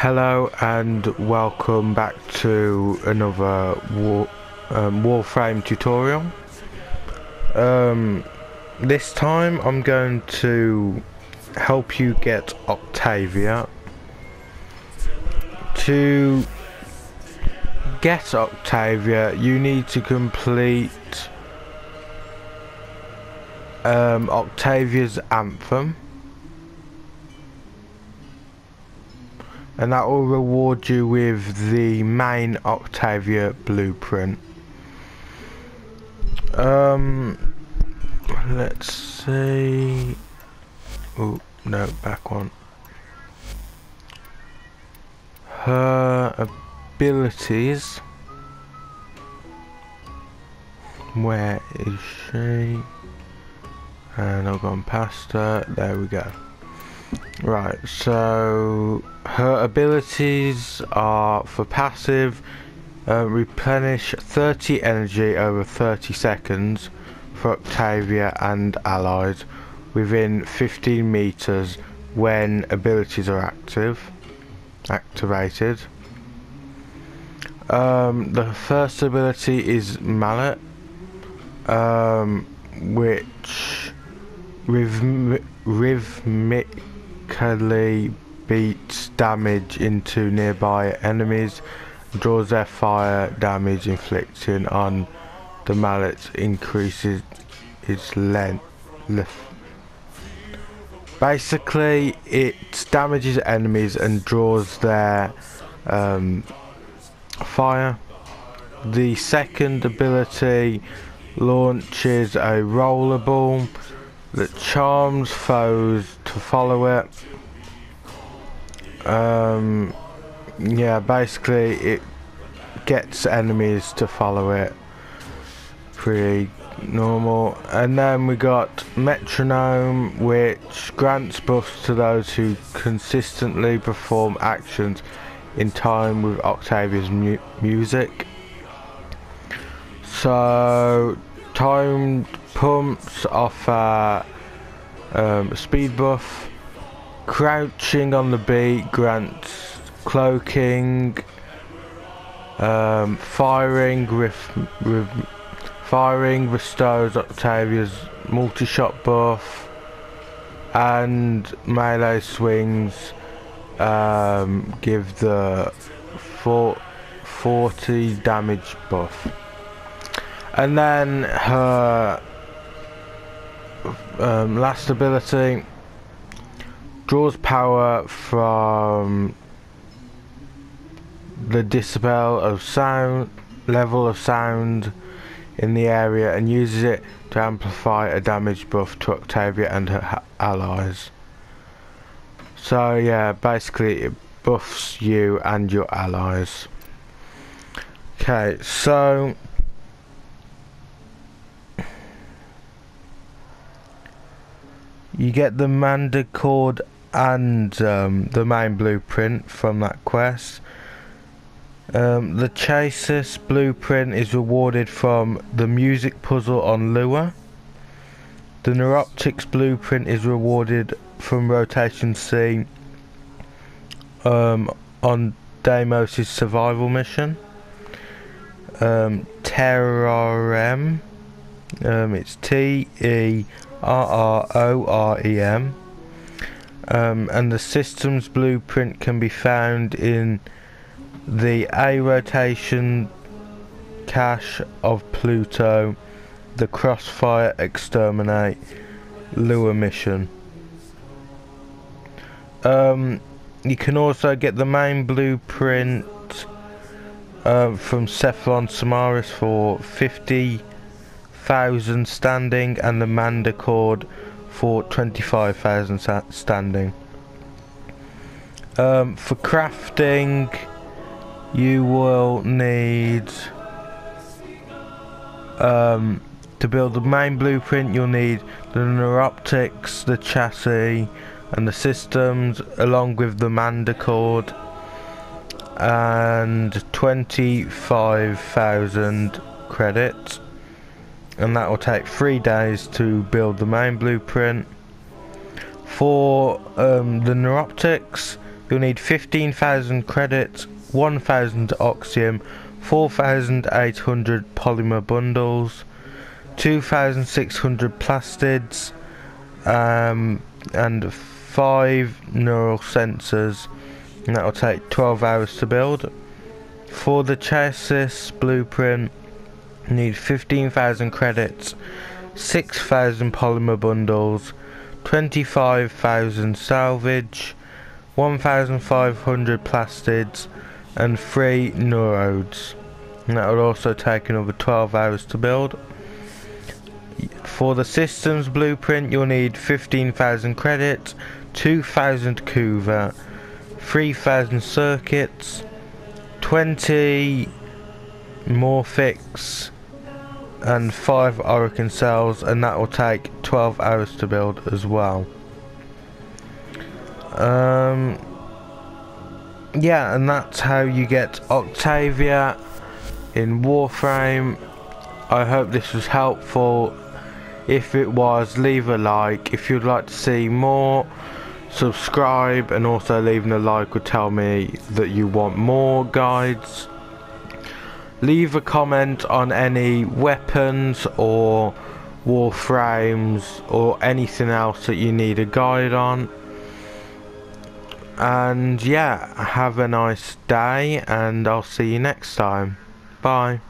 Hello and welcome back to another War, um, Warframe tutorial. Um, this time I'm going to help you get Octavia. To get Octavia you need to complete um, Octavia's Anthem. And that will reward you with the main Octavia blueprint. Um, let's see. Oh no, back one. Her abilities. Where is she? And I've gone past her. There we go. Right, so her abilities are for passive, uh, replenish 30 energy over 30 seconds for Octavia and allies within 15 meters when abilities are active, activated. Um, the first ability is Mallet, um, which rhythmic rhythmically beats damage into nearby enemies, draws their fire damage inflicting on the mallet increases its length. Basically, it damages enemies and draws their um, fire. The second ability launches a rollerball that charms foes to follow it. Um, yeah, basically it gets enemies to follow it. Pretty normal. And then we got Metronome, which grants buffs to those who consistently perform actions in time with Octavia's mu music. So, timed pumps offer um, speed buff. Crouching on the beat grants cloaking. Um, firing with, with firing bestows Octavia's multi-shot buff, and melee swings um, give the 40 damage buff. And then her um, last ability draws power from the decibel of sound level of sound in the area and uses it to amplify a damage buff to Octavia and her allies. So yeah, basically it buffs you and your allies. Okay, so you get the Mandracord and um, the main blueprint from that quest. Um, the Chassis blueprint is rewarded from the music puzzle on Lua. The Neuroptics blueprint is rewarded from Rotation C um, on Deimos' survival mission. Um, Terrorem, um, it's T E R-R-O-R-E-M um, and the systems blueprint can be found in the A rotation cache of Pluto the Crossfire Exterminate Lua mission. Um, you can also get the main blueprint uh, from Cephalon Simaris for 50 thousand standing and the Mandracord for 25,000 standing. Um, for crafting, you will need um, to build the main blueprint. You'll need the neuroptics, the chassis, and the systems, along with the Mandracord, and 25,000 credits and that will take three days to build the main blueprint. For um, the neuroptics, you'll need 15,000 credits, 1,000 oxium, 4,800 polymer bundles, 2,600 plastids, um, and 5 neural sensors, and that will take 12 hours to build. For the chassis blueprint, need 15,000 credits, 6,000 polymer bundles, 25,000 salvage, 1,500 plastids, and 3 neurodes. And that will also take another 12 hours to build. For the systems blueprint, you'll need 15,000 credits, 2,000 Kuva, 3,000 circuits, 20 Morphics, and 5 Orokin cells, and that will take 12 hours to build as well. Um, yeah, and that's how you get Octavia in Warframe. I hope this was helpful. If it was, leave a like. If you'd like to see more, subscribe and also leaving a like would tell me that you want more guides. Leave a comment on any weapons or warframes or anything else that you need a guide on. And yeah, have a nice day and I'll see you next time. Bye.